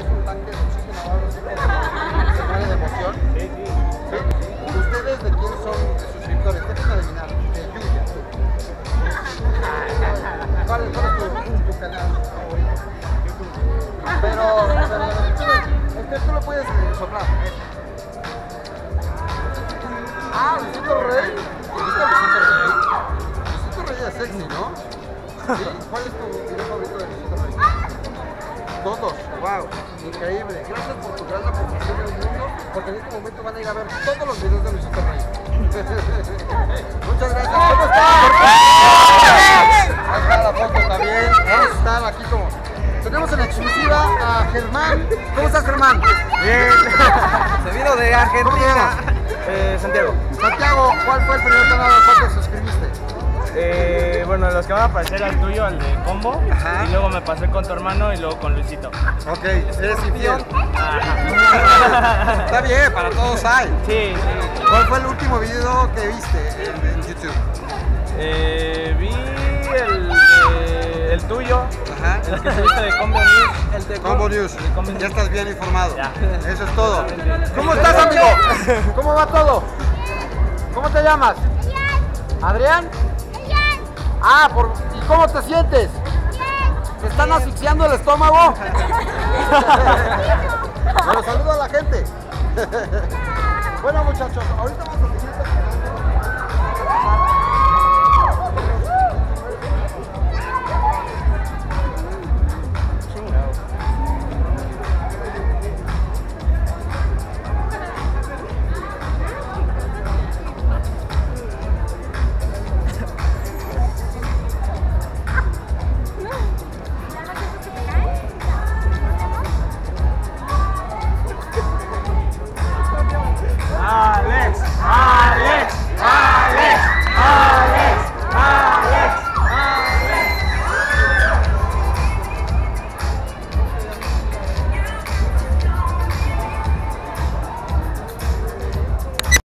traes un tanque de oxígeno como se muere de emoción. Sí, sí. ¿Sí? ¿Ustedes de quién son suscriptores? Dejen adivinar. De Yuya. ¿Cuál, cuál es tu, tu canal favorito? Pero, pero este tú lo puedes eh, soplar. Ah, Luisito Rey. ¿Viste a Luisito Rey? Luisito Rey es sexy, ¿no? ¿Sí? ¿Cuál es tu video favorito de Luisito Rey? Todos. Wow. Increíble. Gracias por tu gran aportación el mundo, porque en este momento van a ir a ver todos los videos de Luisito Rey. Muchas gracias. ¿Cómo están? Ahí está la foto también. Estar aquí como. Tenemos en exclusiva a Germán. ¿Cómo estás, Germán? Bien. Se vino de. Argentina. Eh, Santiago. Santiago, ¿cuál fue el primer canal al cual te suscribiste? Eh, bueno, los que van a aparecer al tuyo, al de combo. Ajá. Y luego me pasé con tu hermano y luego con Luisito. Ok, eres infiel. Ajá. Está bien, para todos hay. Sí, sí. ¿Cuál fue el último video que viste en, en YouTube? Eh, vi el, el tuyo, Ajá. el que subiste de Combo News. El de Combo News. el de Combo Ya estás bien informado. Ya. Eso es todo. ¿Cómo estás, amigo? ¿Cómo va todo? ¿Cómo te llamas? ¿Adrián? Ah, por... ¿y cómo te sientes? ¿Te están asfixiando el estómago? bueno, saludo a la gente. bueno, muchachos, ahorita vamos a seguir